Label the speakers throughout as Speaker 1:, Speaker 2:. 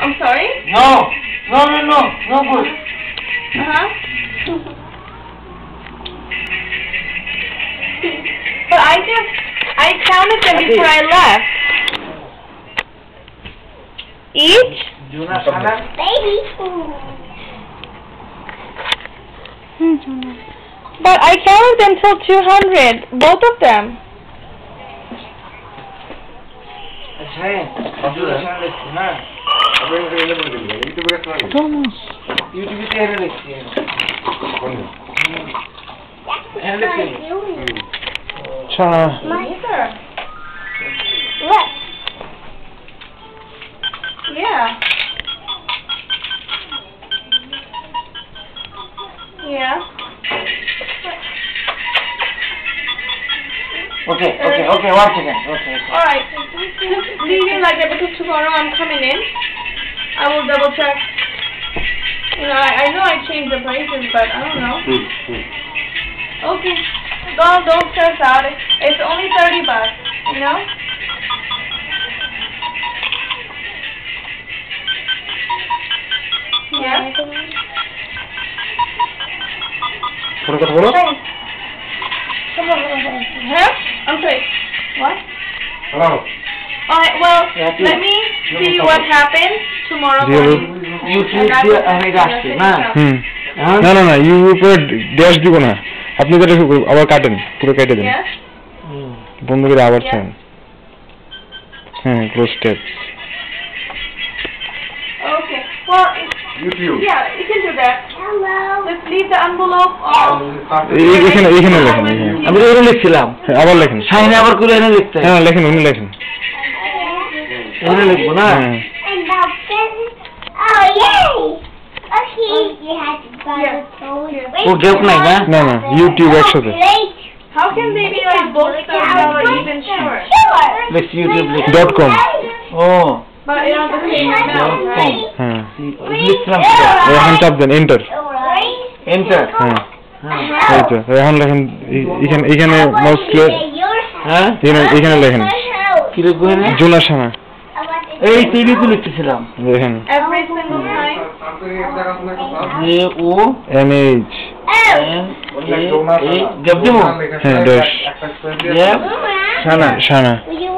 Speaker 1: I'm sorry?
Speaker 2: No, no, no, no, no good.
Speaker 1: Uh-huh. But I just, I counted them before I left. Each?
Speaker 2: Juna sana.
Speaker 3: Baby.
Speaker 1: But I counted them till 200, both of them.
Speaker 2: ಛಾಯೆ ಮೊದಲು channel ಇತ್ತು ಹಾ ಅದೇ ಎಲ್ಲ ಬಂದಿಲ್ಲ ಯೂಟ್ಯೂಬ್ಗೆ ತೋರಿಸ್ ಯೂಟ್ಯೂಬ್ಗೆ ಎರಡು ಇತ್ತು ಒಂದು
Speaker 4: ಎರಡು
Speaker 1: ಇತ್ತು
Speaker 3: ಚಾ
Speaker 1: Yeah. Okay,
Speaker 2: okay, okay, one second. Okay. okay.
Speaker 1: Alright, leaving like that because tomorrow I'm coming in. I will double check. You know, I, I know I changed the places, but I don't know. Okay. Don't, don't stress out. It's only 30 bucks, you know? Yeah?
Speaker 4: What Come on.
Speaker 1: Huh? Oh, I'm sorry. What?
Speaker 4: Hello.
Speaker 1: Alright, well,
Speaker 2: yeah,
Speaker 1: let me see what happens tomorrow morning.
Speaker 2: You
Speaker 1: should be
Speaker 2: ready.
Speaker 1: দিয়ে
Speaker 2: No, আসছি না
Speaker 4: না না না you উপরে dash দিব না আপনি যেটা আবার কাটেন পুরো কেটে দিন বন্ধ করে আবার চান হ্যাঁ close step
Speaker 1: okay well, YouTube. Yeah, you can do that.
Speaker 2: আমি লিখছিলাম।
Speaker 4: আবার
Speaker 2: সাইনে আবার
Speaker 4: লেখেন লেখেন।
Speaker 2: লিখব না? ও নাই না
Speaker 4: না না ইউটিউব একসাথে
Speaker 1: How can they But
Speaker 2: it
Speaker 4: Rehan চাপ এন্টার
Speaker 2: এন্টার
Speaker 4: এই তো রেহান লেখেন এখানে এখানে মাউস
Speaker 2: হ্যাঁ
Speaker 4: এখানে লেখেন।
Speaker 2: কি এই টিভি তো লিখতেছিলাম
Speaker 4: দেখেন
Speaker 2: জে ও
Speaker 4: এম এইচ হ্যাঁ dash Sana Sana.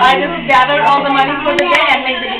Speaker 1: I just gathered all the money for the day and made the.